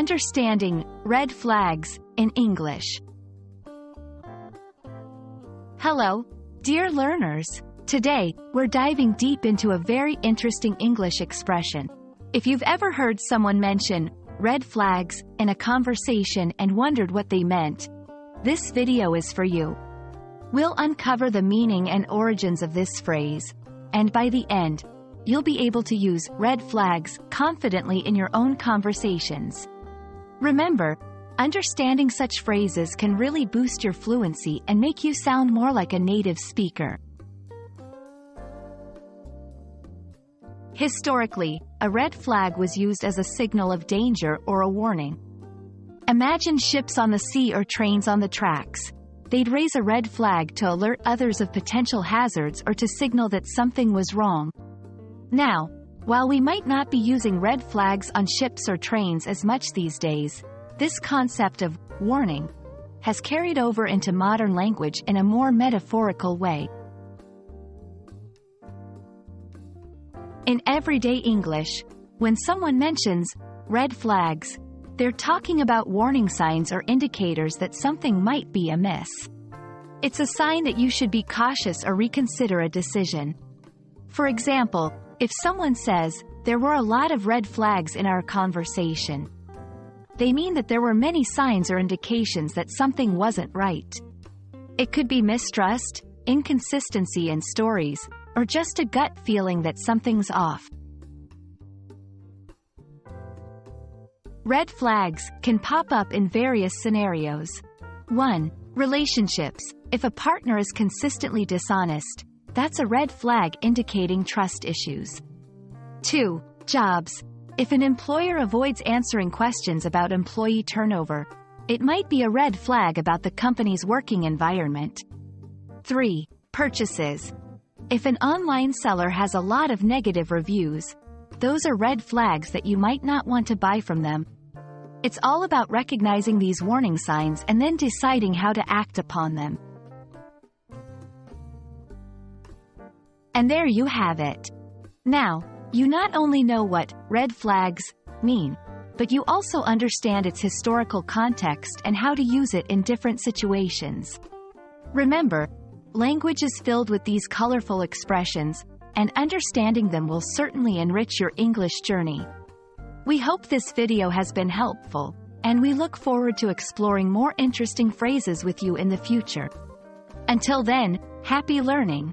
Understanding red flags in English. Hello, dear learners. Today, we're diving deep into a very interesting English expression. If you've ever heard someone mention red flags in a conversation and wondered what they meant, this video is for you. We'll uncover the meaning and origins of this phrase, and by the end, you'll be able to use red flags confidently in your own conversations. Remember, understanding such phrases can really boost your fluency and make you sound more like a native speaker. Historically, a red flag was used as a signal of danger or a warning. Imagine ships on the sea or trains on the tracks. They'd raise a red flag to alert others of potential hazards or to signal that something was wrong. Now, while we might not be using red flags on ships or trains as much these days, this concept of warning has carried over into modern language in a more metaphorical way. In everyday English, when someone mentions red flags, they're talking about warning signs or indicators that something might be amiss. It's a sign that you should be cautious or reconsider a decision. For example, if someone says, there were a lot of red flags in our conversation, they mean that there were many signs or indications that something wasn't right. It could be mistrust, inconsistency in stories, or just a gut feeling that something's off. Red flags can pop up in various scenarios. 1. Relationships. If a partner is consistently dishonest, that's a red flag indicating trust issues. 2. Jobs. If an employer avoids answering questions about employee turnover, it might be a red flag about the company's working environment. 3. Purchases. If an online seller has a lot of negative reviews, those are red flags that you might not want to buy from them. It's all about recognizing these warning signs and then deciding how to act upon them. And there you have it. Now, you not only know what red flags mean, but you also understand its historical context and how to use it in different situations. Remember, language is filled with these colorful expressions, and understanding them will certainly enrich your English journey. We hope this video has been helpful, and we look forward to exploring more interesting phrases with you in the future. Until then, happy learning!